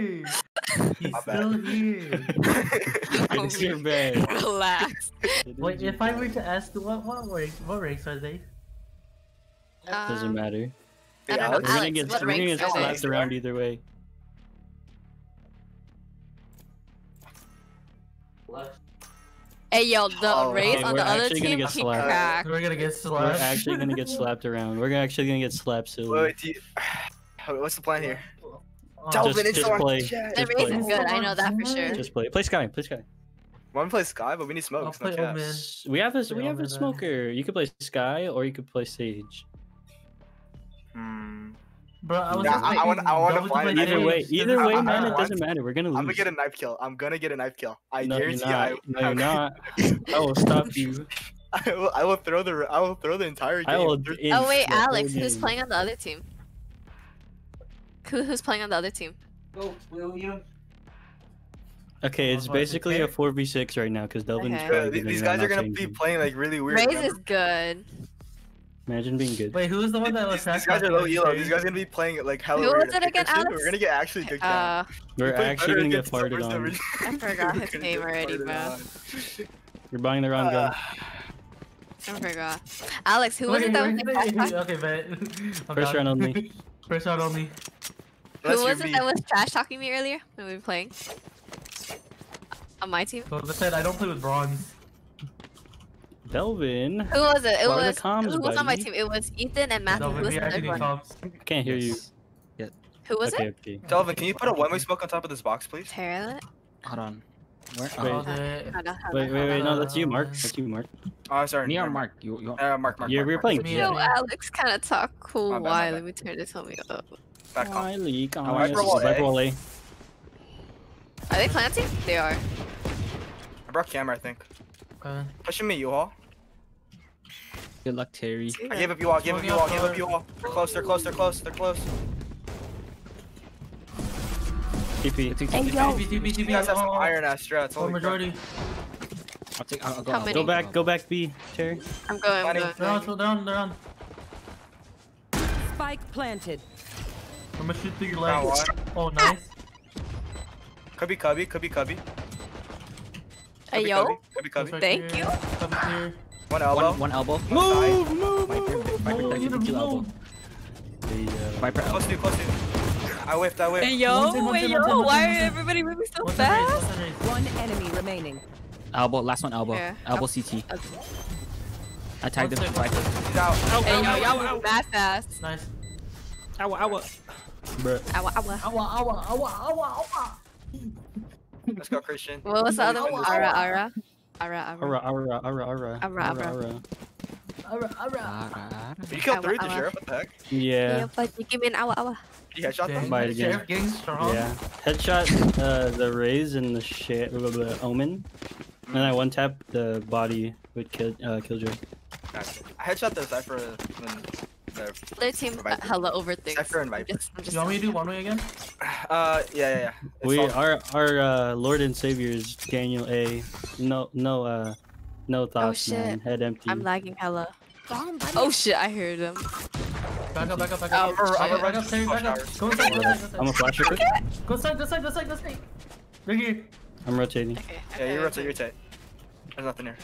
here. He's My bad. still here. It's your bad. Relax. Wait, if I were to ask, what what rank, what ranks are they? Doesn't Um, matter. I don't know. We're gonna Alex, get, what we're gonna ranks get are they? slapped around either way. Hey yo, the Oh, Raze okay, on we're the other actually gonna team get keep slapped. crack. We're gonna get We're slapped. actually gonna get slapped around. We're actually gonna get slapped silly. Wait, wait, do you... What's the plan here? Delvin, just- it's just on play. chat. The Just is good, I know that for sure. Just play. Play Skye. Play Skye. Want to play Skye, but we need I'll smokes. play No cap. We have a Play we have a then. smoker. You could play Skye or you could play Sage. Hmm. Bro, I was Nah, I- I wanna- I wanna find play Either way, either then way, I- man, I it doesn't matter. We're gonna lose. I'm gonna get a knife kill. I'm gonna get a knife kill. I no, you're guarantee not. I, No, you're not. I will stop you. I will, I will throw the I will throw the entire game. I will. Oh wait, the whole Alex, who's playing on the other team? Who who's playing on the other team? Go, William. Okay, it's What, was it basically a four v six right now because Delvin's Okay. Yeah, probably these, these guys are gonna be playing like really weird. Raze is good. Imagine being good. Wait, who was the one that was These, these guys are low elo. These guys are gonna be playing like hella Who was it again, Alex? We're gonna get actually dicked down. Uh, We're play actually gonna get against the farted first on. I forgot his We're name get already, bro. You're buying the wrong gun. I forgot. Alex, who was Okay, it that was wait, like, wait, Okay, bet. I'm First down. round only. First round only. Unless Who was it me. that was trash talking me earlier when we were playing? On my team? So I said I don't play with bronze. Delvin, Who was it? It What was comms, who was on my team? It was Ethan and Matthew. No, Who was we the actually third one? comps. can't hear you. Who was okay, it? okay. Delvin, can you put a one-way smoke on top of this box, please? Tara? Hold on. Where? Wait. All day. Hold on, hold Wait, wait, wait. No, that's you, Mark. That's you, Mark. Oh, sorry. Me or never. Mark? You, you. Uh, Mark, Mark. Yeah, Mark, we were playing Me, with Yo, Alex kind of talk cool. My bad, my Why? Let me turn this homie up. Back on. Wiley, I guys. roll A. Viper roll A. Are they planting? They are. I brought camera, I think. Okay. Pushing me, U-Haul. Good luck, Terry. I gave up U-Haul, I gave up Smoking U-Haul, gave up door. U-Haul. They're close, they're close, they're close, they're close. TP. Hey. TP, TP, You TP. guys have some Oh, iron ass strats. Holy majority. I'll take. I'll, I'll go. How many? Go go, back, go back B, Terry. I'm going. I'm Planting. going. They're on, they're on, they're on. Spike planted. I'm gonna shoot through your Down legs. one. Oh, nice. Could be Cubby, could Cubby. Hey yo. Cubby, Cubby. Right Thank here. you. Cover here. One elbow. One, one elbow. Move, move. Viper, Viper, deck, two elbow. The, uh, Viper elbow. Close to you, close to you. I whiffed, I whiffed. Hey yo. thing, one Hey yo. one thing, Why thing, are everybody moving so What's the race? fast? What's? One enemy remaining. Elbow. Last one elbow. Yeah. Elbow CT. I tagged him. One second. Viper. He's out. Hey yo, y'all move that fast. Nice. Ow, ow. Bruh. Ow, ow. Awa, awa, awa, awa, awa. Let's go, Christian. What was the other one? Ow, ow, Ara. Ara. Ara, Ara. Ara, ara, ara, ara. Ara, ara. Awa, awa. Ah, Did you kill three with the ow. sheriff? What the heck? Yeah. Yeah, but you give me an hour, hour. Did you headshot Dang, them? Bye again. Getting strong. Yeah. Headshot uh, the Raze and the shit, the omen. And I one tap the body with kill, uh, killjoy. Gotcha. I headshot the Cypher when the Other team uh, hella over things. Cypher and Viper. just, just You want me to do one way again? Uh, yeah, yeah, yeah. It's We our our uh, Lord and Savior is Daniel A. No no uh no thoughts oh, shit. man. Head empty. I'm lagging hella. Oh shit, I heard him. Back up, back up, back Oh, up. I'm a- I'm a up, back up, Terry, back up. Go inside, go inside, go I'm a flasher quick. Go inside, go inside, go inside, go inside. Right here. I'm rotating. Okay. Yeah, you're rotate, you're rotate. There's nothing here.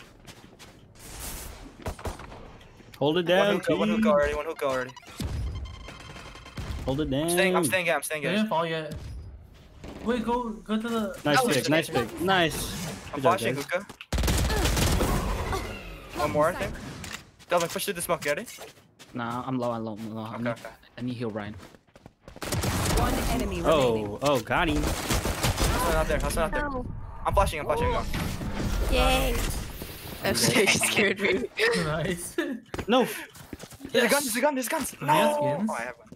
Hold it One down. hookah, one T. hookah already, one hookah already. Hold it down. I'm staying, I'm staying, yeah, I'm staying, They guys. didn't fall yet. Wait, go, go to the. Nice Oh, pick. Nice pick. Nice. I'm Good job, flashing guys. hookah. One more, I think. Delvin, push through the smoke, you ready? Nah, I'm low. I'm low. I'm low. I need, okay. I need heal Ryan. One enemy oh, remaining. Oh oh got him. Hustle out there, hustle out there. I'm flashing, I'm flashing, go. Yay. That shit scared me. nice. No. There's a gun, there's a gun, there's guns! Do we have No! skins? Oh, I have one.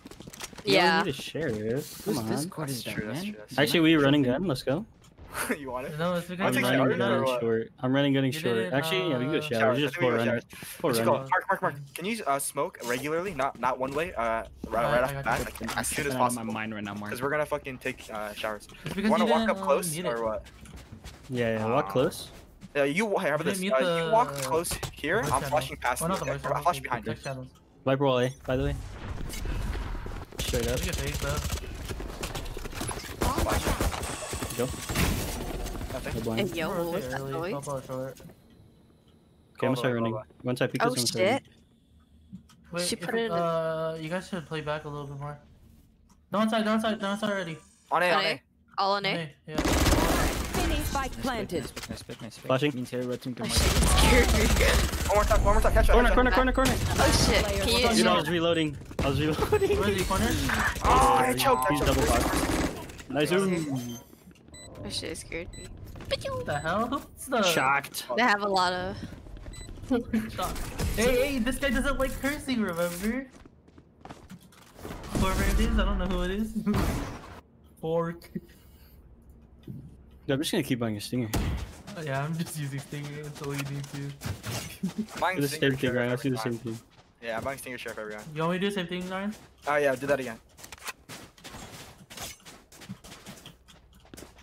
You don't Yeah. need a sheriff. Come on. Discord is That's that, true, that's man? true, that's Actually, we running gun. Let's go. you want it? No, it's I'll because take I'm running now or gunning short. I'm running gunning You short. didn't, Actually, yeah, we can go uh, shower. Showers, I Just think we full go run. showers. Full We should run. go. Mark, Mark, Mark. Can you uh, smoke regularly? Not not one way. Uh, right, right Alright, off the bat, you. like, I'm as soon as stepping out my mind right now, Mark. Because we're gonna fucking take uh, showers. It's because Wanna walk up um, close or what? Yeah, yeah. Walk close. Yeah, you. Hey, how about You this? mute Uh, you walk close here. I'm channel. flashing past Oh, you. not the I'll channel, flash behind you. text. Viper roll A, by the way. Straight up. Look at face. Flash. go. Nothing. Go blind. Yo, what was that early, noise? pop. Okay, I'm gonna start Go, go, running. Once I pick Oh this, I'm gonna start running. shit. Wait, She if put it- it in- Uh, you guys should play back a little bit more. No inside, no inside, no inside already. On A, on On A. A. All on A. Hey, yeah. Spike planted. Nice pick, nice pick. Flashing. Means Harry rotating to Oh my shit, it scared me. One more time, one more time. Catch. Corner, corner, corner, corner. Oh shit, can Dude, Dude, I you... was reloading. I was reloading. Where's the corner? Oh, I choked. He's double box. Nice. Ooh. Oh shit, scared me. What the hell? The Shocked. They have a lot of... Shock. Hey, hey, this guy doesn't like cursing, remember? Whoever it is, I don't know who it is. Fork. Yeah, I'm just gonna keep buying a stinger. Oh, yeah, I'm just using Stinger until you need to. Buying Do the Stinger same thing, Sheriff right? Let's do the same thing. Yeah, I'm buying Stinger Sheriff every round. You want me to do the same thing, Ryan? Oh yeah, do that again.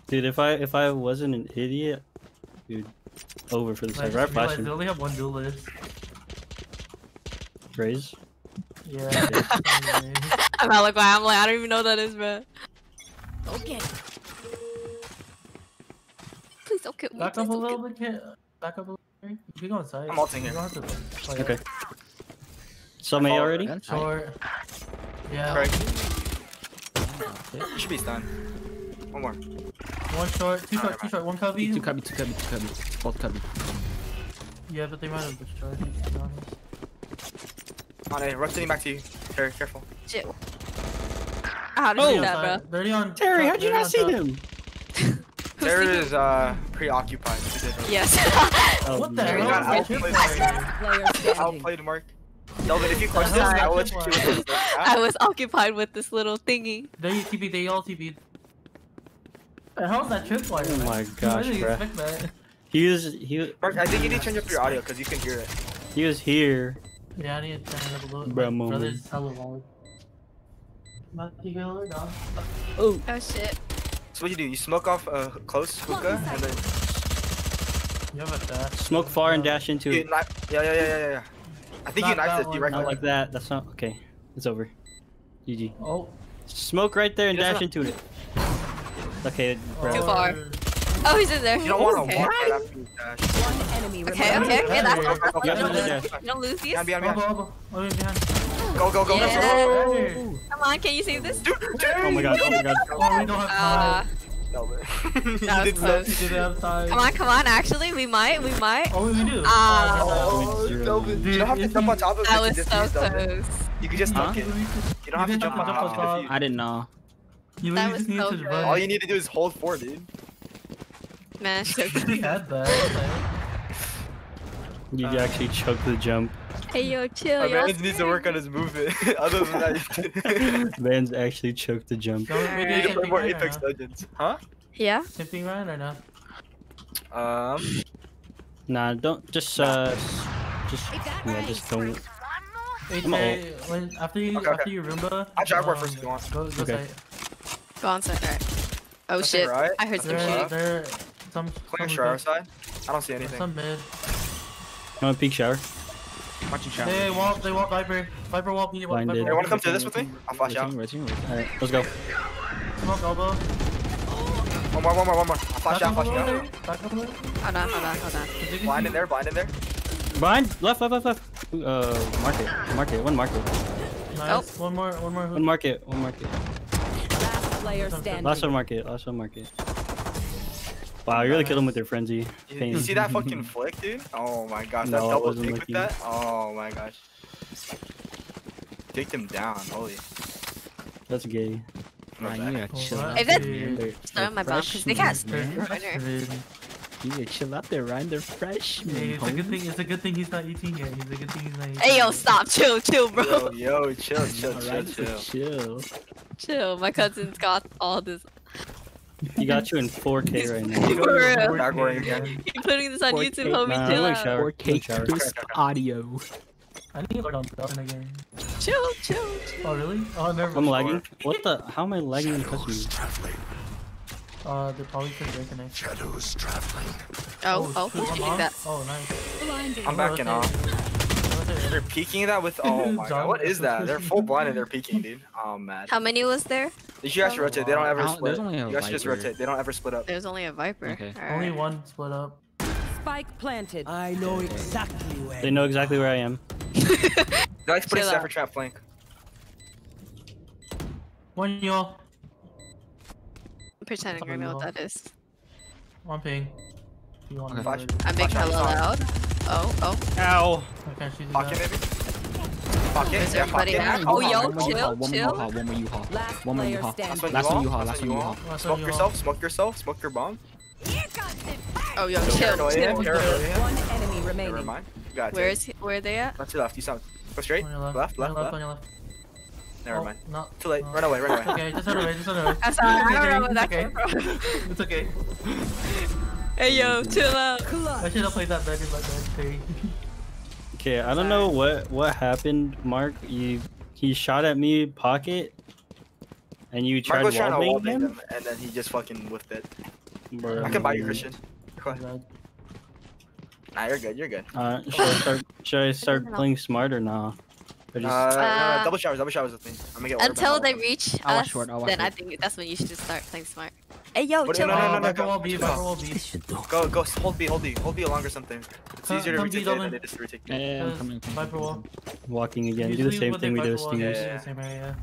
Dude, if I if I wasn't an idiot, dude, over for the I side. Right, just realized they only have one duelist. Raze. Yeah. I'm not like, I'm like, I don't even know what that is, bro. Okay. Please don't kill me. Back please up a little kill bit, kid. Back up a little bit. You can go inside. I'm ulting You here. don't have to play Okay. it. Some A follow oh, already. Gun, right? Short. Yeah. Craig. You should be stunned. One more. One short, two short, Alright, two short, one cubby. Two cubby, two cubby, two cubby. Both cubby. Yeah, but they might have destroyed it, to be honest. On A, rotating back to you. Terry, careful. Shit. How did Oh. you do that, bro? Outside. They're already on. Terry, how'd you not see top. him? Who's Terry sleeping? is uh preoccupied. He did it. Yes. Oh, What the hell? got is that outplayed. tripwire? Player standing. Outplayed Mark. Delvin, if you close this, I will is let that you tripwire? do this. I was occupied with this little thingy. They TP, they all TP. The hell's that tripwire? Oh man? my I gosh, didn't bruh. that. He was he Mark, I think you need to change up your audio because you can hear it. he was here. Yeah, I need to turn it up a little. Bruh, My moment. brother's hella loud. Matthew Hiller, dog. Oh, Oh shit. So what you do? You smoke off uh, close hookah and then You have a dash. smoke far and dash into you it. Yeah, yeah, yeah, yeah, yeah. I think you Not knifed that it. You right Not like that. That's not okay. It's over. GG. Oh. Smoke right there and dash sir. into it. Okay, bro. Too far. Oh, he's in there. You don't want to okay. walk right after you dash. One enemy Okay, remaining. okay, okay. That's Hey. that's- Go, go, you go, don't go, lose. go. You don't lose these. Behind, behind, Elbow, behind. Elbow. Oh, yeah, behind. Go, go, go, Yeah. go. Hey. Come on, can you save this? Oh my god, oh my god. Oh, we don't have Uh, time. Delvin. That was close. We didn't have time. come on, come on. Actually, we might, we might. Oh, we do. Ah. Oh, Zero. Delvin. You Dude, don't have to if jump you- on top of it. That to was so Delvin. close. You can just Huh? dunk it. You don't have to can jump on top on to top. defuse. I didn't know. You That really was just need so to good. All you need to do is hold four, dude. Man, so We had that. What the heck? You Uh, actually choked the jump. Hey yo, chill, My yo. man needs to work on his movement. Other than that, Vans actually choked the jump. Don't we you need to same play more Apex? Legends. Huh? Yeah. Same thing, Ryan, or no? Um, Nah, don't just uh, just yeah, just don't. Hey, I'm Terry, when, after you Okay, okay. after you Roomba, I'll Jaguar um, first if you want. Go, go Okay. side. Go on side. Alright. Oh That's shit. alright. I heard some That's There, shit. there, some. clear some shower mid. side. I don't see There's anything. Some mid. I'm a peak shower. Watching shower. They walk. They walk Viper. Viper walk me. Blinded. Viper Hey, wanna come me. to this with me? I'll flash out. Alright, let's go. Smoke elbow. One more, one more, one more. I'll flash out, flash out. bit. Back up a little. Hold on, hold on, hold on. Blind in there, blind in there. Behind, left, left, left, left. Ooh, Uh, market, market, one market, Nice. One more. One more. one market, one market. Last player standing. Last one market, last one market. Wow, you really killed him with your frenzy. You, Pain. you see that fucking flick, dude? Oh my gosh, that No, I double wasn't with that? Oh my gosh. Take them down, holy. That's gay. My Nah, bad. you gotta chill out. If that's- Dude. They're- Start my they're bomb because they can't freshmen, They're man. right there. freshmen. You gotta chill out there, Ryan. They're freshmen. Hey, it's a good thing. It's a good thing he's not 18 yet. It's a good thing he's not 18. Hey yo, stop, chill, chill, bro. Yo, yo, chill, chill, chill, chill. chill. Chill. My cousin's got all this. He got you in 4K right now. You go to For the real. board Jaguar game, again. man. You're putting this on 4K, YouTube, homie. nah, chill out. shower. 4K crisp audio. I need to learn on Dolphin again. Chill, chill. Oh really? Oh never. I'm lagging. What the? How am I lagging in custom? Uh, they're probably could reconnect. Oh, oh, shoot, who's I'm shooting on. that? Oh nice. I'm backing off. Rotate, They're peeking that with. Oh my god, what is that? They're full blind and they're peeking, dude. Oh man. How many was there? You should guys rotate. They don't ever split. there's only a You guys should just rotate. They don't ever split up. There's only a Viper. Okay. Only one split up. Spike planted. I know exactly where. They know exactly where I am. They like putting Chill Cypher out. trap flank. One y'all. I'm pretending I know what that is. One ping. You want Okay. to Flash. I'm being Watch out, hella loud. Oh, oh. Ow! I can't shoot you Pocket guys. maybe. Pocket. Yeah, everybody pocket. back? Oh, yo, chill, one more chill. U-Haul, one more U-Haul. One more player U-Haul. Last one Last one U-Haul. U-Haul, Last last one one U-Haul. U-Haul. Last one Smoke yourself. Smoke yourself. Smoke your bomb. Oh, yo, chill, Paranoia. chill. Paranoia. One enemy remaining. Never mind. Got. Where is he? Where are they at? Left to left. You sound. Go straight. Left. Left. Left. Left. Left. Never Oh, mind. No. Too late. no. Run away. Run away. Okay, just run away. Just run away. I'm sorry, I don't know where that okay. came from. It's okay. Hey, yo, chill out. I should have played that better, but that's crazy. Okay, I don't know what what happened, Mark. You he shot at me pocket, and you Mark tried was trying to wall wall him. him, and then he just fucking whiffed it. Bro. I can buy you, Christian. Go ahead. Nah, you're good. You're good. Uh, should I start? Should I start know. playing smart or nah? Or Uh, just, no, Uh, double showers. Double showers with me. I'm gonna get Until they all. reach I was us, short, I was then I think that's when you should just start playing smart. Hey, yo, What- chill no, no, out. no, no, Viper go. wall B, Just Viper go. wall B. This should do. Go, go. Hold B. Hold B. Hold B along or something. It's easier to come retake than it is to retake Yeah, yeah, I'm Uh, coming. coming, Viper wall. walking again. Do the same thing we did with Viper wall is stingers. Yeah. the same area.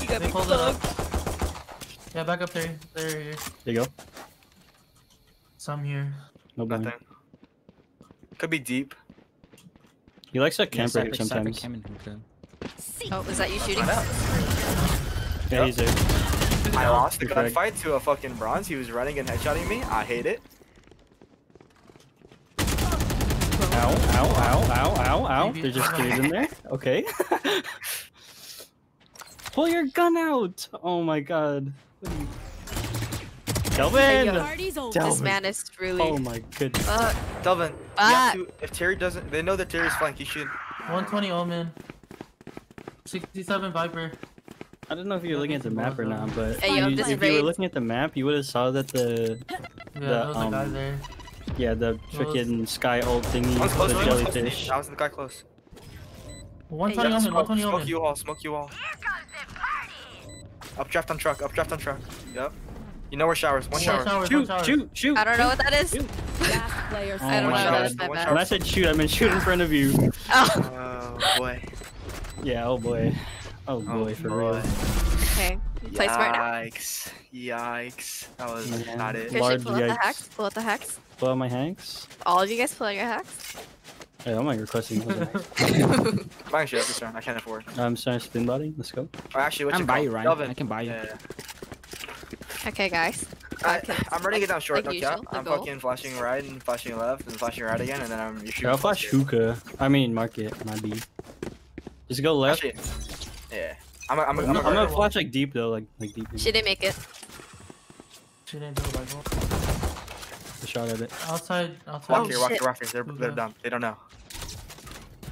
You got me pulled up. Yeah, back up there. There, here. There you go. Some here. No. Nothing. Could be deep. He likes to Yeah, camp right Cypher- Cypher sometimes. came in. Oh, is that you shooting? Yeah, he's there. I lost the Good gunfight to a fucking bronze. He was running and headshotting me. I hate it. Ow! Ow! Ow! Ow! Ow! Ow! Maybe- There's just kids in there. Okay. Pull your gun out! Oh my god. What are you... Delvin! yo. Party's. This Delvin. man is truly. Oh my goodness. Fuck. Delvin, you Ah. to, if Terry doesn't, they know that Terry's flank. You should. 120 Omen. 67 Viper. I don't know if you're looking at the map or not, but Hey, yo, you- this if you were looking at the map, you would have saw that the Yeah, The, there was a guy um, there. yeah the freaking Skye ult thingy, One's close. the One's close to me. jellyfish. I was the guy close. 120 Yeah, Omen, smoke, 120 smoke Omen. you all. Smoke you all. Here comes the party. Updraft on truck. Updraft on truck. Yep. You know where showers. One One shower. shower, one Shoot! shower. Shoot! Shoot! I don't know what that is. Last oh, player Oh I don't my know. God. That's my bad. When I said shoot, I meant shoot in front of you. Oh, Oh boy. Yeah. Oh boy. Oh, oh boy, for real. okay. Play smart now. Yikes. Yikes. That was Yeah. not it. Christian, Large pull out the yikes. hacks. Pull out the hacks. Pull out my hanks. All of you guys pull out your hacks. Hey, I'm like requesting. those hanks. I'm actually up this round. I can't afford. Um, I'm starting spin body. Let's go. Or actually, what I'm you buy call? you, Ryan. Delvin. I can buy you. Yeah. Okay, guys. I, Okay. I'm running it down short, Like no usual, I'm goal. fucking flashing right and flashing left and flashing right again, and then I'm you I'll flash hookah. I mean, market, my B. Just go left. Actually, yeah. I'm, a, I'm, a, I'm, I'm, gonna- a, I'm gonna flash like deep though, like like deep. in. She didn't make it. She didn't do it Viper. A shot at it. Outside, outside. walk Oh, here, walk shit. here, walk here. They're, they're Okay. dumb. They don't know.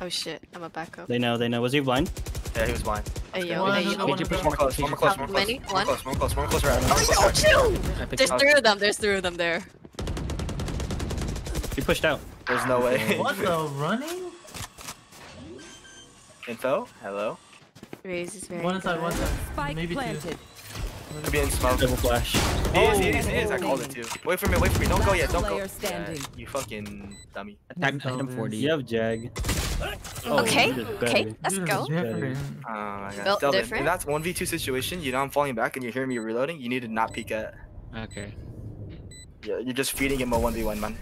Oh shit. I'm a backup. They know. They know. Was he blind? Yeah, he was blind. Hey yo. One, Hey one, yo. one, Page push one. More close, more close, How more close. many? More One? close, more close, more close, right. Oh, yo, chill. I picked There's up. three of them. There's three of them there. He pushed out. There's no way. What the running? Info? Hello? Raze is very One inside, one good. inside. Spike Maybe two. Planted. Could be in smoke. Double flash. He is, he oh. is, he is. I called it too. Wait for me, wait for me. Don't go yet, don't go. Player Yeah, standing. you fucking dummy. I hit him 40. You have Jag. Oh, Okay, okay, let's go. Oh my god. Built different? if that's 1v2 situation, you know I'm falling back and you're hearing me reloading, you need to not peek at. Okay. Yeah, you're just feeding him a 1v1, man.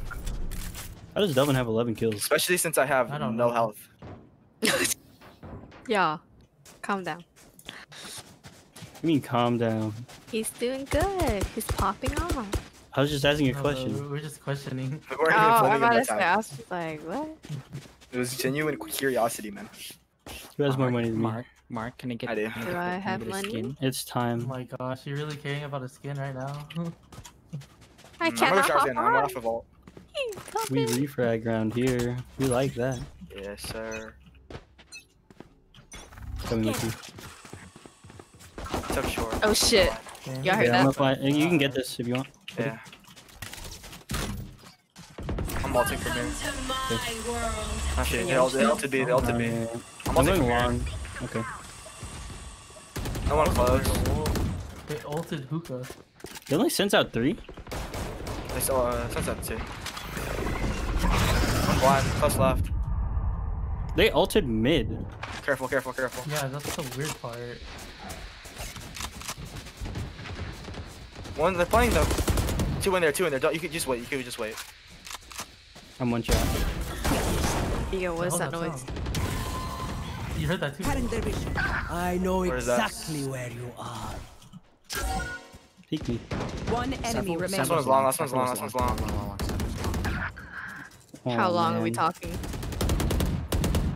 How does Delvin have 11 kills? Especially since I have I don't no know. health. Yeah. Calm down. You mean calm down? He's doing good. He's popping off. I was just asking a No, question. but We're just questioning. We Oh, weren't even I'm about to say. I was just like, what? It was genuine curiosity, man. Who has more money than me? Mark, Mark, can I get? I do. Do I can have a money? skin? It's Oh time. my gosh, you're really caring about a skin right now? I Mm, I'm cannot gonna hop in. I'm off of vault. We refrag around here. We like that. Yes, sir. Coming with you. Took short. Oh shit. Damn. Y'all heard Yeah, I'm that? gonna fly. You can get this if you want. Yeah. I'm ulting from here. Actually, they ulted, they ulted B, they ulted B. Uh, I'm I'm ulting from here. long. Okay. No one close. They ulted hookah. They only sends out three. They still, uh, sunset too. I'm blind, close left. They ulted mid. Careful, careful, careful. Yeah, that's the weird part. One, they're playing the two in there, two in there. Don't, you could just wait. You could just wait. I'm one shot. Yo, what is Oh, that that noise? sound. You heard that too? Cutting their. I know Where is exactly where you are. Peek me. One enemy Last remaining. one's long, last one's long, last one's long. How Oh, long are we talking?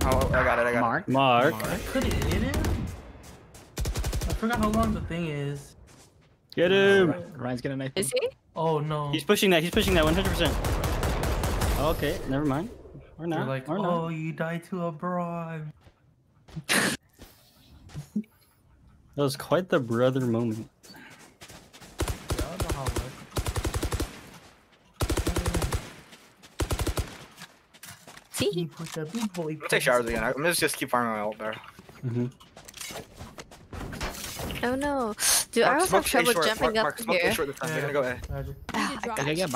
Oh, oh, I got it, I got it. Mark. Mark. I couldn't hit it. I forgot how long the thing is. Get him. Ryan's gonna knife him. Is he? Oh no. He's pushing that. He's pushing that 100%. Okay, never mind. Or You're not. like, or oh, not. you died to a broad. That was quite the brother moment. Yeah, I don't know how it works. See? He put the big boy. I'm gonna take showers again. I'm gonna just keep farming my ult there. hmm Oh no. Dude, I Mark, always smoke have trouble short, jumping Mark, up Mark, smoke here. short this time. They're Yeah. gonna go A. Roger. Ah, I got Okay, you. yeah.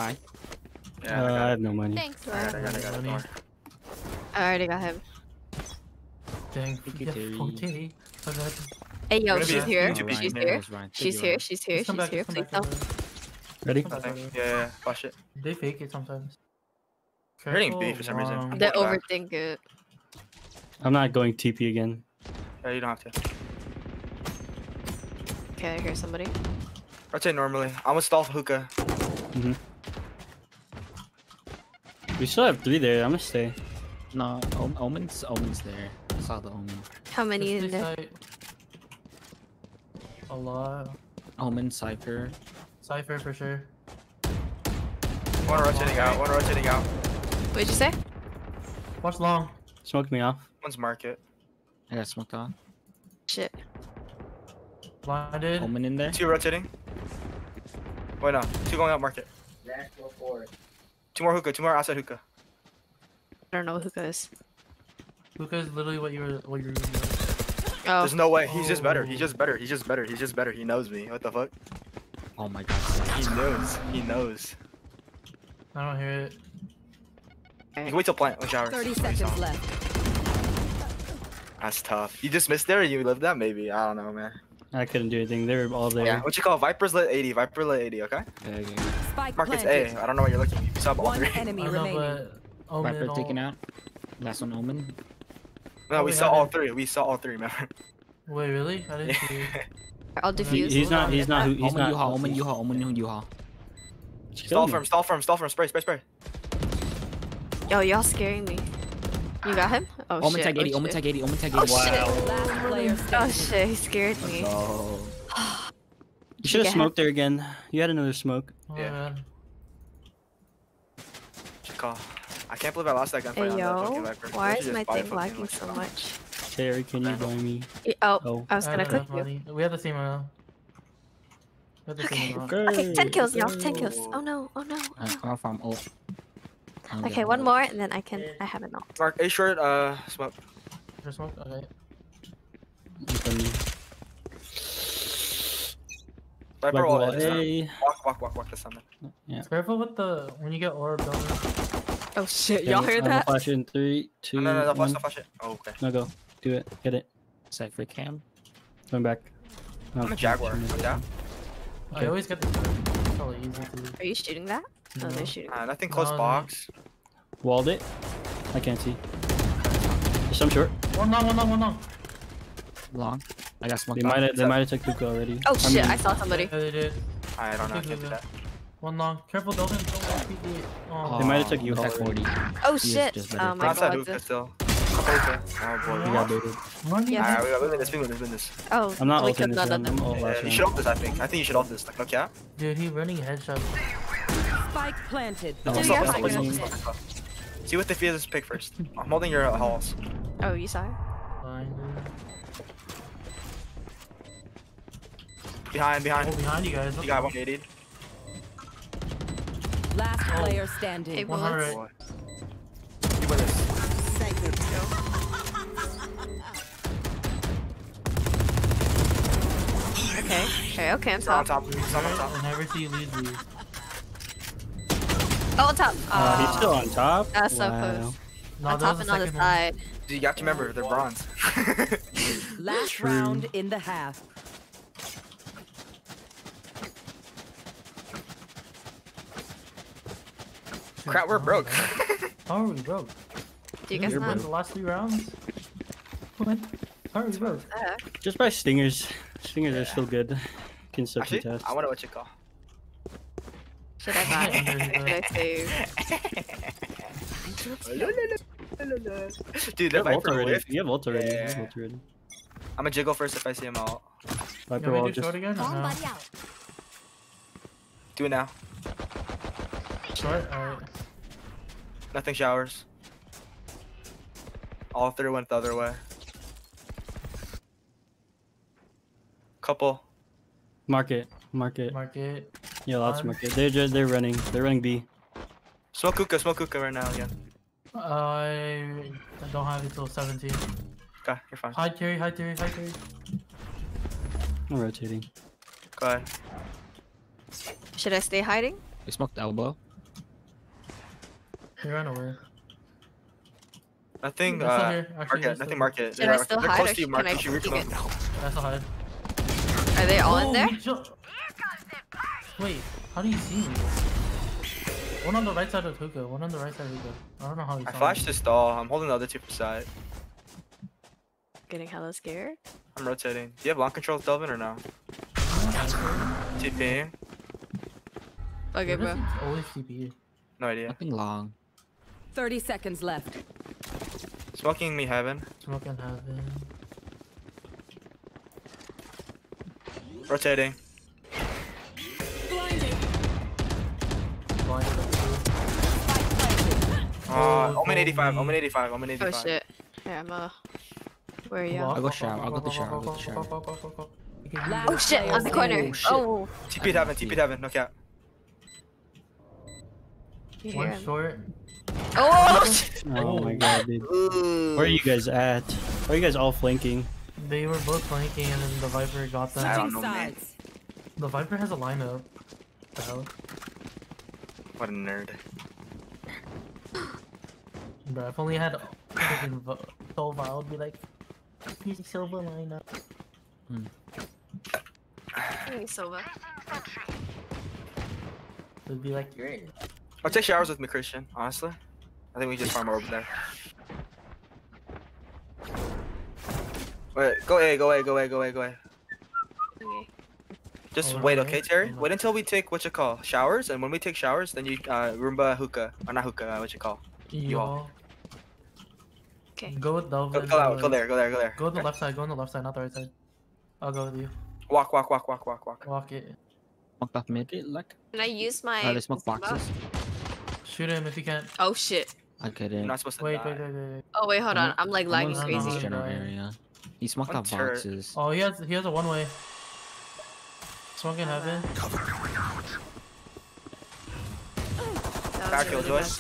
Yeah, uh, I I got it. have no money. Thanks, I got I got I got it. Money. I already got him. Dang. Thank you, yeah, Terry. okay. I got it. Hey, yo, Gonna she's a here. huge She's here. She's here. She's here. She's here. Please back, no. come back. Ready? Come back, Nothing. come Yeah, back. yeah, yeah. Flash it. They fake it sometimes. They're hitting B for some reason. They overthink it. I'm not going TP again. Yeah, you don't have to. Okay, I hear somebody. Rotate normally. I'm gonna stall hookah. Mm-hmm. We still have three there. I'm gonna stay. No, Om- Omen's Omen's there. I saw the Omen. How many Just in stay there? A lot. Omen Cypher. Cypher for sure. One rotating out. One rotating out. What'd you say? Watch long. Smoke me off. One's market. I got smoked on. Shit. Blinded. Omen in there. Two rotating. Wait, no. Two going out market. Two more hookah. Two more outside hookah. I don't know who goes. Luca is literally what you were. What you were. Oh, There's no way. He's just better. Oh. He's Oh. just better. He's just better. He's just better. He knows me. What the fuck? Oh my god. He knows. He knows. I don't hear it. You can wait till plant. When showers. 30 seconds left. That's tough. You just missed there. Or you lived that maybe. I don't know, man. I couldn't do anything. They were all oh, there. Yeah. What you call Vipers lit 80. Viper lit 80. Okay. Yeah, yeah, yeah. Spike Market's planted. A. I don't know what you're looking. You sub all three. enemy I know, remaining. but. Omen Viper all- taken out. Last one Omen. No, Oh, we we saw all it. three. We saw all three. Remember? Wait, really? I didn't see. I'll He- defuse. he's not. He's not. Who, he's Omen not. Yuha. Omen Yuha. Omen Yuha. Kill stall me. firm. Stall firm. Stall firm. Spray. Spray. Spray. Yo, y'all scaring me. You got him? Oh Omen shit. tag 80. oh, Omen shit. tag 80. Omen tag 80. Oh shit. Last Oh shit, he scared me. Oh. You should have Yeah. smoked there again. You had another smoke. Oh, Yeah. man. Good call. I can't believe I lost that gunfight Hey on yo, Viper. why is my thing lagging so much? Terry, can you Okay. join me? Oh, Oh. I was gonna have click you. money. We have the same amount. We have the Okay. Okay, 10 kills, y'all. 10 kills. Oh no, oh no. Oh, no. I'll farm ult. I'll Okay, one more and then I can. I have an ult. Mark A short. Uh, smoke. Just smoke? Okay. From me. Viper Like, ult. well, this time. hey. Walk, walk, walk, walk this time. then. Careful with the when you get orb. Don't. Oh shit, Okay, y'all hear I'm gonna that? Flash it in three, two, No, no, no, no, flash, one. no, flash it. Oh, okay. No, go. Do it. Get it. Cypher cam. Going back. No, I'm a Jaguar. I'm down. I always get the. It's easy to. Are you shooting that? No, No. they're shooting. Uh, nothing close No, no. box. Walled it. I can't see. There's some short. One long, one long, one long. Long. I got smoked They might have. They might have took Luca already. Oh I shit, mean, I saw somebody. Yeah, they did. I don't know. I can't do that. One long. Careful, Dolphin. Don't let me. Oh. They might have Oh, took you attack already. 40. Oh He shit. Oh I'm my outside god. hookah still. Hookah. Oh boy. You got baited. Yeah. Alright, we got win this, we win this, win this. Oh, I'm not we ulting could this not round. I'm that. Yeah, last you should ult this, I think. I think you should ult this. Like, no cap. Dude, he running headshot. Spike planted. No, no, stop, stop, stop, stop, stop. See what the field is pick first. I'm holding your uh, halls. Oh, you saw it? Behind, behind. Oh, behind you guys. Okay. You got 180. Last Ow. player standing. Hey, 100. What? With us. Okay, okay, okay, I'm top. He's on top. On top. Whenever he leads you. Oh, on top. Uh, he's still on top. That's so wow. close. No, on top and on the one. side. Dude, you have to remember, they're bronze. Last True. round in the half. Crap, we're broke. How are we broke? Do you guys we not? the last three rounds? What? How are we broke? Uh, Just by stingers. Stingers are still good. Can still Actually, contest. I wonder what you call. Should I buy? Yeah. Should I save? Dude, You that have ult Viper already. You have ult already. Yeah. ult already. I'm gonna jiggle first if I see him out. Viper You wall want do just. short again? or no? Do it now. Short? Alright. Nothing showers. All three went the other way. Couple. Market. Market. Market. Yeah, lots of market. They're just, they're running. They're running B. Smoke hookah, smoke hookah right now again. I don't have it till 17. Okay, you're fine. High carry, high carry, high carry. I'm rotating. Go ahead. Should I stay hiding? They smoked elbow. He ran away. Nothing, They're uh, here. Actually, market, nothing market. Should They're, I still they're hide close or to you, can Mark. I You should reach peek them. it? That's a hide. Are they all in Oh, there? We ju- Wait, how do you see me? One on the right side of hookah, one on the right side of hookah. I don't know how he I flashed me. this stall. I'm holding the other two for side. Getting hella scared. I'm rotating. Do you have long control, Delvin, or no? TP? Okay, Where does bro. he Always TP. No idea. Nothing long. 30 seconds left. Smoking me heaven. Smoking and heaven. Rotating. Blind up two. Uh, Oh, Omen 85, Kobe. Omen 85, Omen Oh 85. shit. Yeah, I'm uh. Where are you? I'll go walk, shower, I'll go walk, to walk, shower, I'll go walk, to shower. Oh shit! On the corner. Oh, shit. Oh. TP heaven, TP heaven, no cap. You One short. Oh! Oh my god, dude. Where are you guys at? Why are you guys all flanking? They were both flanking and then the Viper got them. I them. don't know, man. The Viper has a lineup. The hell? What a nerd. Bro, if only I had freaking Vo- Sova, I would be like, here's a silver lineup. Hmm. Hey, Sova. It'd be like, great. I'll take showers with me, Christian, honestly. I think we just farm over there. Wait, go A, go A, go A, go A, go A. Okay. Just wait, right. okay, Terry? Wait until we take what you call showers, and when we take showers, then you uh Roomba hookah or not hookah, uh, what you call? You all. Okay. Go with Go, Delvin. go out, uh, go there, go there, go there. Go to the left side, go on the left side, not the right side. I'll go with you. Walk, walk, walk, walk, walk, walk. Walk it. Smoked off mid. Okay. Can I use my? Uh, they smoke boxes. Shoot him if you can. Oh shit! I You're couldn't. supposed to Wait, die. wait, wait, wait, wait. Oh wait, hold on. I'm like lagging someone's Someone's in this crazy. general die. area. He smoked One off turret. boxes. Oh, he has he has a one way. Smoking heaven. That was Back a heel, really Joyce.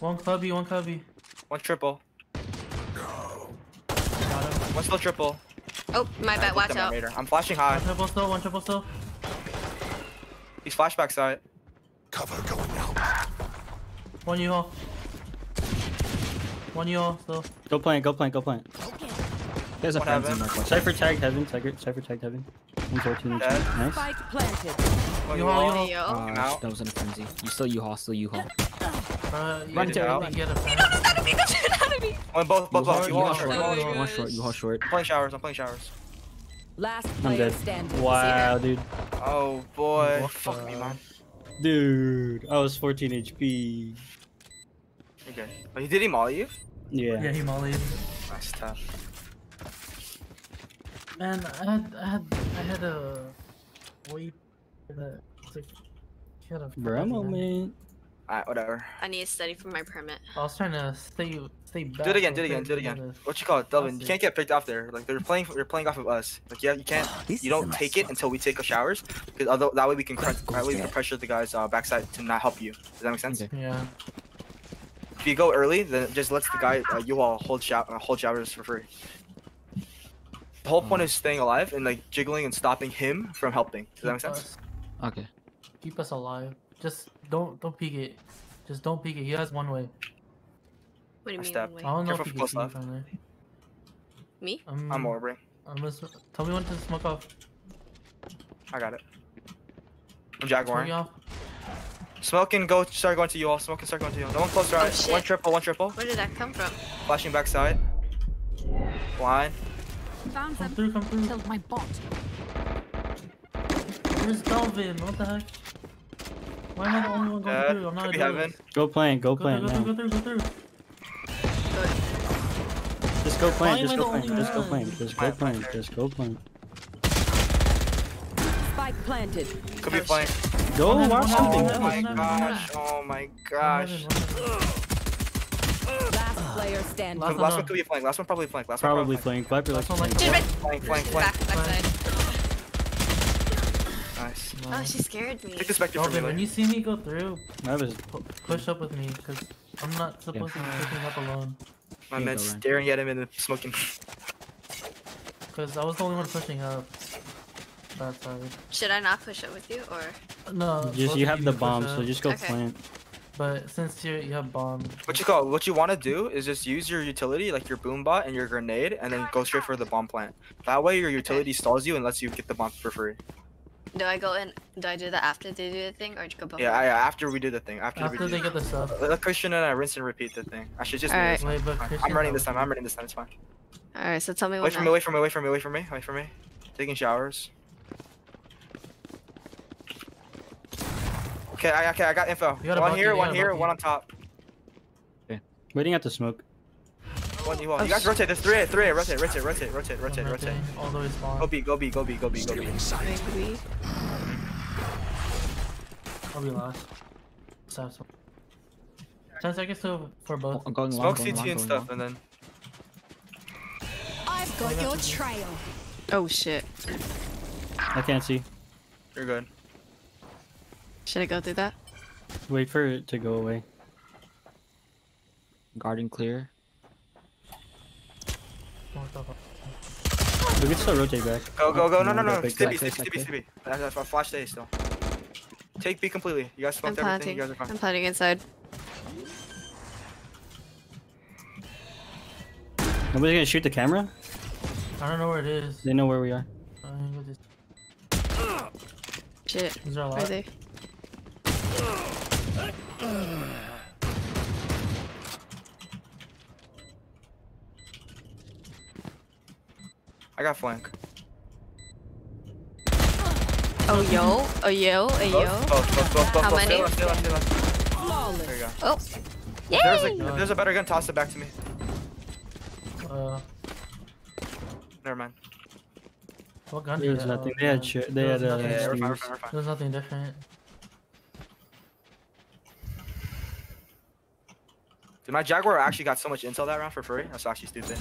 One clubby, one clubby. One triple. Got him. One still triple. Oh, my bad. Watch out. radar. I'm flashing high. One triple still, one triple still. He's flashback side. One U-Haul. One U-Haul still. Go plant, go plant, go plant. There's a What frenzy happened? mark. watch. Cypher tagged heaven, Cypher, Cypher tagged heaven. 114 Dead. HP. Nice. Spike planted. One You all, wall. you all. Hey, yo. Uh, that was in a frenzy. You still U-Haul, still U-Haul. Uh, you Run, did Terry, not run. get a Don't fan. do that to me! Don't do that to me! One both, both, both. U-Haul, You all U-Haul short. short. Oh, U-Haul short, U-Haul short. I'm playing showers. I'm playing showers. Last I'm dead. standing. Wow, dude. Oh boy. What Fuck the- me, man. Dude, I was 14 HP. You're good. Oh, he did he molly you? Yeah. Yeah, he mollied. That's tough. Man, I had, I had, I had a wait for the. it's like- Bro, man. moment. Alright, whatever. I need to study for my permit. I was trying to stay, stay back. Do it again, do it again, do it again. What you call it, Delvin? You can't get picked off there. Like they're playing, they're playing off of us. Like yeah, you can't. You don't take it until we take our showers, because although that way we can, cr- that way we can pressure the guys uh, backside to not help you. Does that make sense? Okay. Yeah. If you go early, then it just lets the guy uh, you all hold shower, uh, hold showers for free. The whole point mm. is staying alive and like jiggling and stopping him from helping. Does that make Keep sense? us- Okay. Keep us alive. Just don't don't peek it. Just don't peek it. He has one way. What do you I mean? stepped. one I don't know Careful if he for can close see left. from there. Me? Um, I'm, I'm orbiting. I'm gonna, tell me when to smoke off. I got it. I'm Smoke Jaguar. off. Smoke and go start going to you all. Smoke and start going to you all. No oh, one close Oh, right. One shit. triple, one triple. Where did that come from? Flashing backside. Blind. Found Come them. through, come through. Killed my bot. Where's Calvin? What the heck? Why am I the only one going Dead. through? I'm not Could a be heaven. Go plant. Go Go plant through, go now. through, go through, go through. Just go plant. Just go plant. Just go plant. Just go Plant, plant plant. Just go plant. Spike planted. Could be Oh. Go One heaven, watch something. heaven, Oh one my gosh. Oh my gosh. heaven, one heaven. Last player standing. Last Last, one one could be flank. Last one probably flank. Last one Probably probably flank. Viper Last one like flank. Dude, flank. Flank, flank, Back, flank. backside. Nice. Oh, she scared me. Take the spectre from Calvin, me. when you see me go through, I was push up with me, cause I'm not supposed to be pushing up alone. My Yeah, man go, Ryan. staring at him and smoking. Cause I was the only one pushing up. That side. Should I not push up with you or? No. just you have the bomb, up, so just go Okay. plant. But since you you have bomb. What you call? What you want to do is just use your utility, like your boom bot and your grenade, and then go straight for the bomb plant. That way, your utility stalls you and lets you get the bomb for free. Do I go in? Do I do that after they do the thing or go before? Yeah, I, after we do the thing. After, After we they do get the stuff. Let Christian and I rinse and repeat the thing. I should just. All right. Wait, I'm running knows. this time. I'm running this time. It's fine. All right. So tell me Wait when. for me. Wait for me. Wait for me. Wait for me. Wait for me. Taking showers. Okay, I, okay, I got info. You got One here, one here, one on top. Okay. Waiting at the smoke. One you. You guys rotate. There's three, three. Rotate, rotate, rotate, rotate, rotate, I'm rotate. rotating All the way spawn. Go B, go B, go B, go B, go B. Maybe. I'll be last. Let's have some. Ten seconds to for both. I'm going long. Smoke going CT long, and going stuff, long. and then I've got your trail. Oh shit. I can't see. you're good. Should I go through that? Wait for it to go away. Garden clear. What the? We can still rotate back. Go, go, go. No, no, no. Go back, Stay go B, back. stay B, stay B, stay B. That's that's a flash stay still. Take B completely. You guys I'm smoked everything. You guys are fine. I'm planting inside. Nobody's gonna shoot the camera? I don't know where it is. They know where we are. I think we'll just- Shit. These are a Where are they? I got flank. Oh yo. Oh yo. Oh yo. How many? left, stay left, stay left. Flawless. There you go. Oh. If there's, a, if there's a better gun, toss it back to me. Uh, Never mind. what gun There's nothing. They had shit. They There had uh, Yeah, yeah, we're fine, we're fine, we're fine. There's nothing different. Dude, my Jaguar actually got so much intel that round for free. That's actually stupid.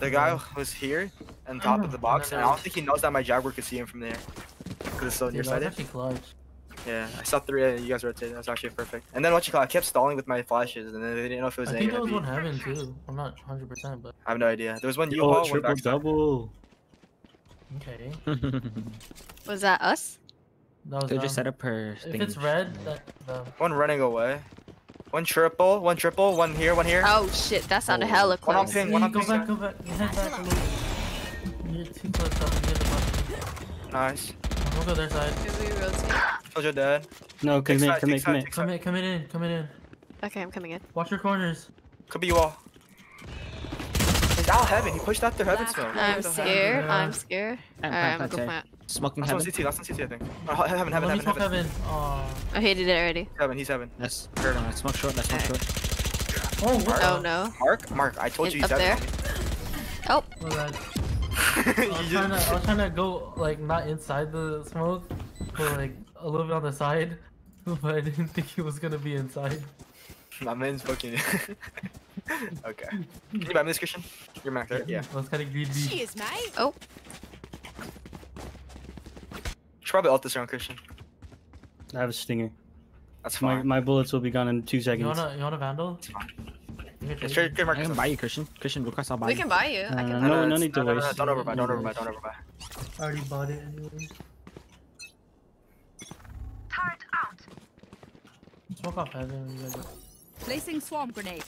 The guy was here on top of the box, and I don't think he knows that my Jaguar could see him from there. Because it's so Dude, that was actually clutch. Yeah, I saw three and you guys rotated. That's actually perfect. And then what you call? I kept stalling with my flashes, and then they didn't know if it was I an think A there was one heaven too. I'm not 100%, but I have no idea. There was one Oh, U-Haul, one triple backside. double. okay. Was that us? That was Could just them. set up her If thing. it's red, that the One running away. One triple, one triple, one here, one here. Oh shit. That sounded Oh. hella One on close. ping, one on go ping. back, go back. You head back. You're too close up. You hit the button. Nice. We'll go their side. Should we rotate? Told you dead. No, Take commit, side, commit, take side, commit. take Come side. in, come in, come in. Okay, I'm coming in. Watch your corners. Could be you all. He's out heaven. He pushed out their heaven Last smoke. I'm What the heck? scared. I'm scared. Alright, I'm gonna go plant, plant. Smoking Last one heaven. CT, last one CT, I think. Oh, heaven, heaven, Let me heaven, smoke heaven. heaven. Aw. I hated it already. Heaven, he's heaven. Let's uh, smoke short. Let's smoke short. Oh, what? Oh the- no. Mark, Mark, I told It's you he's up there. heaven. Oh. What was I was, just- trying to, I was trying to go like not inside the smoke, but like a little bit on the side, but I didn't think he was gonna be inside. My man's fucking. okay. Can you buy me this, Christian? You're Mac there? Yeah. I was kind of greedy. She is mate. Oh. Should probably ult this round, Christian. I have a stinger. That's My fine. my bullets will be gone in two You seconds. wanna you want a vandal? You can Yeah, take straight, it. straight I can buy you, Christian. Christian, request, I'll buy We you. can buy you. I Uh, can no, buy you. no need to no, no, no, waste. don't overbuy, don't no overbuy, don't overbuy. I already bought it anyway. Smoke off heaven. you Placing swarm grenade.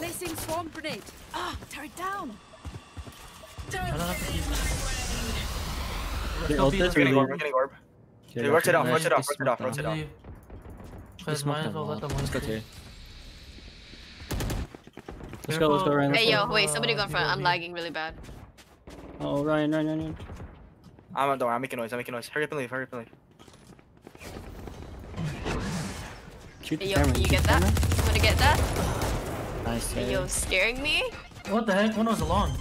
Placing swarm grenade. Ah, turret down. I don't have to keep. The Let's go ult beat is them. Getting orb, I'm getting orb. Okay, Dude, rotate gotcha. off, Yeah, rotate they off, rotate off, rotate down. off. Cause might as well let them Let's go here. Let's go, let's go, Ryan. let's Hey go. yo, wait, somebody go in front. I'm lagging really bad. Oh, Ryan, Ryan, Ryan, Ryan. I'm, don't worry, I'm making noise, I'm making noise. Hurry up and leave, hurry up and leave. Shoot Hey yo, camera. can you get that? camera. Wanna get that? Nice. Hey yo, scaring me? What the heck? One was along.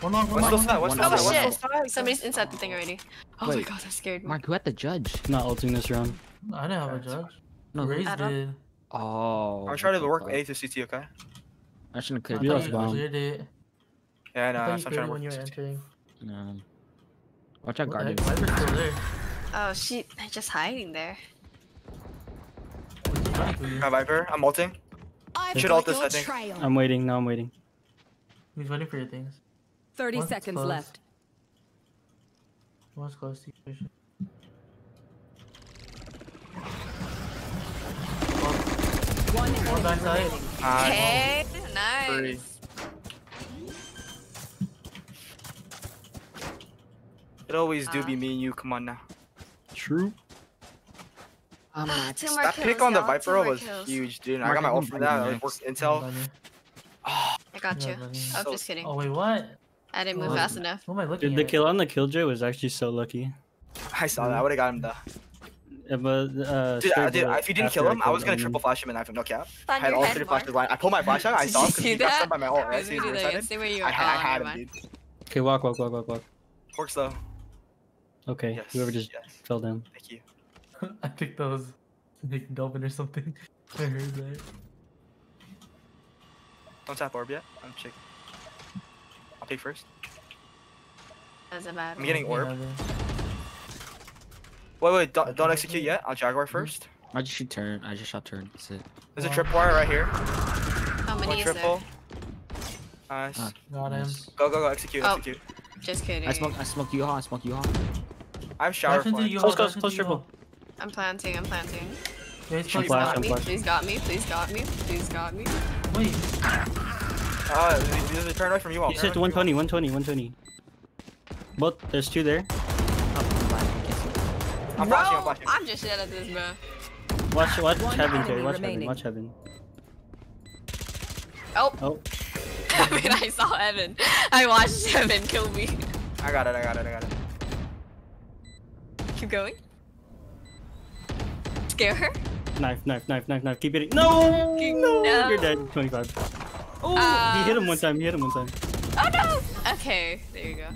One long, one What's long. still side? What's One still Oh side? side, What's shit! side? Somebody's inside the thing already. Oh my Wait. god, that scared me. Mark, who had the judge? Not ulting this round. I didn't have a judge. No, who- Raze I don't- did. Oh. I'm trying to work the A to CT, okay? I shouldn't I have You thought lost you bomb. cleared it. Yeah, I I know, thought that's you what I'm cleared trying it when you were work. entering. No. Watch out, What the heck? Guardian. Still there. Oh shit, they're just hiding there. He's running for you. Got Viper, I'm ulting. I've Should got ult this, your I think. trail. I'm waiting. No, I'm waiting. He's waiting for your things. 30 One's seconds close. left. One's close to you. One One enemy backside. remaining. Nice. Three. It always do be uh. me and you, come on now. True. I'm ah, next. two more That kills, pick on the Viper was kills. huge, dude. I got my I'm ult for that. I worked intel. I got you. bunny. I'm oh, So- just kidding. Oh wait, what? I didn't move What? fast enough. What am I looking Dude, the kill on the killjoy was actually so lucky. I saw that. I would have got him though. Yeah, but uh, Dude, I, straight dude, if you didn't kill him, I killed was gonna him. triple flash him and knife him. No cap. I had all three Mark. flashes blind. I pulled my flash out. I saw him because he got stunned by my ult. I Right? was So he's gonna do that. excited. Where you. I had, I Oh, had him, dude. Okay, walk, walk, walk, walk, walk. Works though. Okay, Yes. whoever just yes. fell down. Thank you. I think that was Nick Delvin or something. I heard that. Don't tap orb yet. I'm checking. I'll first. Doesn't matter. I'm getting orb. then. Wait, wait. Don't, don't execute yet. I'll Jaguar first. I just shoot turn. I just shot turn. That's it. There's a tripwire right here. How One many is there? triple. Nice. Ah. Got him. Go, go, go. Execute, Oh. execute. Just kidding. I smoke. I smoke you hot. I smoke you hot. I have shower Dash into flash. you, Close, close, close triple. I'm planting. I'm planting. Yeah, he's I'm close. flash, Got I'm me. flash. Please got me. Please got me. Please got me. Wait, Uh, there's a turn away from you all. You turn said away from you all. 120, 120, 120. Both, there's two there. I'm bro, flashing, I'm flashing. I'm just shit at this, bro. Watch, watch One heaven, enemy Terry. Watch heaven, remaining. watch heaven. Oh. Oh, I mean, I saw Evan. I watched Evan kill me. I got it, I got it, I got it. Keep going. Scare her. knife, knife, knife, knife, knife. Keep hitting. No! No. No! You're dead. 25. Oh, Uh, he hit him one time. He hit him one time. Oh no. Okay, there you go.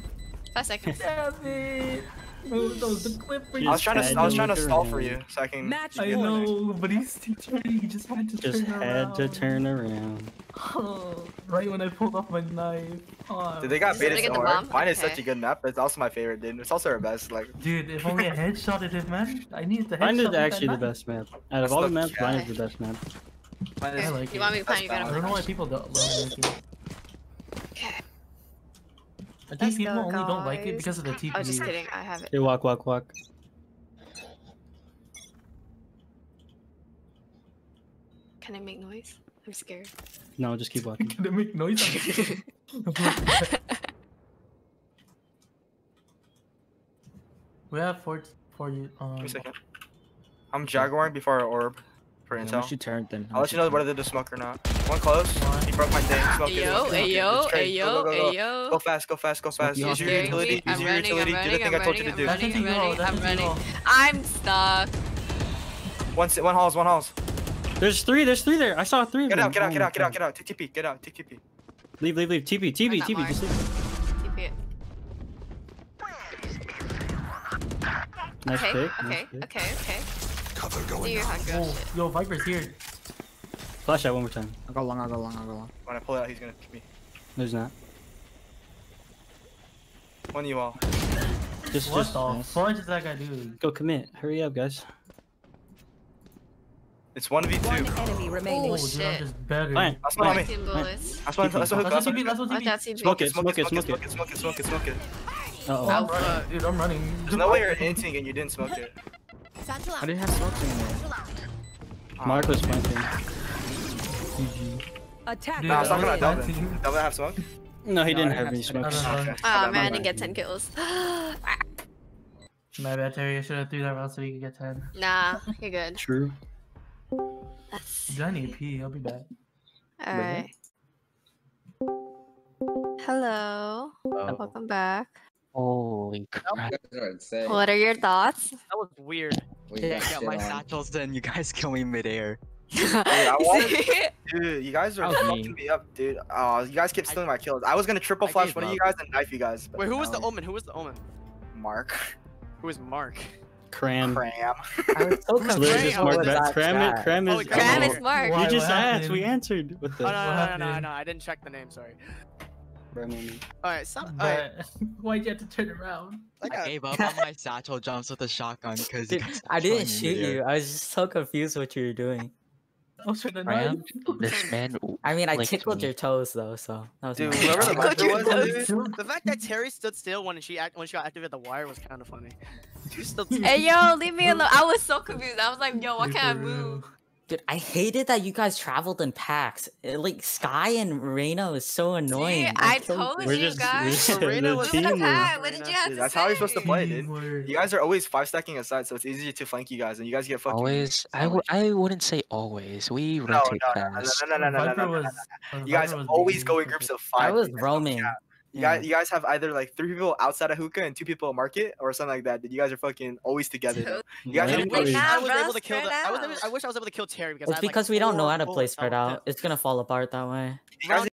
Five seconds. damn it. Oh, that the I was trying to, I was trying to look stall for you, so I can. Match I know, but he's teaching me. He just had to Just turn had around. to turn around. right when I pulled off my knife. Oh, Dude, they got Did somebody baited so hard. bomb? Bind is such a good map, it's also my favorite, dude. It's also our best. Like, Dude, if only I headshotted him, man. I needed the headshot. Bind is actually the best map. Out of That's all the the maps, Bind is the best map. Mine I is, like You it. want me to plan? You That's I don't know why people don't don't like it. Okay. I think Let's people go, only don't like it because of the TP. Oh, just kidding. I have it. Hey, walk, walk, walk. Can I make noise? I'm scared. No, just keep walking. Can it make noise? we have four, four. Um, Give me a second. I'm Jaguaring before our orb for Yeah, intel. once you turn, then. I'll let you know whether to smoke or not. One close. One. He broke my thing. Smoke it, Ayo, smoke it, smoke ayo, ayo, Go, go, go, go. ayo. Go fast, go fast, go fast. you Use your utility. me. I'm Use your running, I'm utility. Do the thing I'm I told you to do. I'm you running, I'm into you running. all. I'm stuck. One, one halls, one halls. There's three, there's three there. I saw three Get out, get oh out, Oh get out, get out, get out. TP, get out, TP. Leave, leave, leave. TP, TP, TP. Just leave. Nice Okay, pick. okay, nice pick. okay, okay. Do your hug Oh, yo, Viper's here. Flash out one more time. I'll go long. I'll go long. I'll go long. When I pull it out, he's gonna kick me. There's not. One of you all. Just, What just the nice. fudge is that guy doing? go commit. Hurry up, guys. It's one v One two. enemy remaining. Oh, Oh, dude, I'm shit. just begging. Fine. That's what I mean. Team bullets. That's what. That's what. That's That's what what. TP, that's what Watch TP. out, team Smoke it, Smoke smoke it, it, smoke smoke it, it. smoke it, smoke it, smoke it. Uh-oh. I'm running, dude, I'm running. There's no way you're hinting and you didn't smoke it. Satchel I didn't have smoke in there. Ah. Mark was planting. GG. Attack. Dude, Nah, I was talking about I- Delvin. Delvin have smoke? No, he No, didn't I have have any smokes. smokes. I don't know. Okay. Oh man, I didn't get 10 kills. My bad, Terry. I should have threw that round so we could get 10. nah, you're good. True. That's Dude, I need a pee. I'll be back. alright. Hello. Oh. Welcome back. Holy crap. What are your thoughts? That was weird. Yeah, I got my satchels, then you guys kill me midair. I wanted- Dude, you guys are fucking me. me up, dude. Oh, you guys kept stealing my kills. I was gonna triple flash gave one of you guys and knife you guys. Wait, who was the no. omen? Who was the omen? Mark? Who was Mark? Cram. Cram. I was so It's literally just Cram. Mark. What That was Cram that it. Cram Oh, is. Cram oh, is Mark. You just asked. We answered. What the? Oh no, no, no, no, no, happened? no, I didn't check the name. Sorry. Bro, moment. All right, some. All right. But why'd you have to turn around? I I gave up on my satchel jumps with a shotgun because you Dude, guys I didn't shoot midair. you. I was just so confused what you were doing. Oh, should I Ram, this man. I mean, I tickled me. your toes though, so that was Dude, nice. whoever the Tickled Viper was, dude. the fact that Terry stood still when she act when she got activated the wire was kind of funny. She stood. Hey yo, leave me alone. I was so confused. I was like, yo, why Dude, can't I for move? Dude, I hated that you guys traveled in packs. It- like Skye and Reyna was so annoying. See, I killed told you. We're you just. guys. We're Serena the was Look at the team. pack. What did you have Dude, to that's say? how you're supposed to play, dude. You guys are always five stacking aside, so it's easy to flank you guys, and you guys get fucking. Always, I w- I wouldn't say always. We rotate no, no, no, fast. no, no, no, no, Viper no, no, was- no. Viper You guys was always beating go in groups of five. I was You guys roaming. Cap. You guys, you guys have either like three people outside of hookah and two people at market, or something like that. Dude, you guys are fucking always together. though. You guys Wait, have wish I was able to kill the. I was. I wish I was able to kill Terry because It's I had, like, because we don't know how to play spread that out. It's gonna fall apart that way. You guys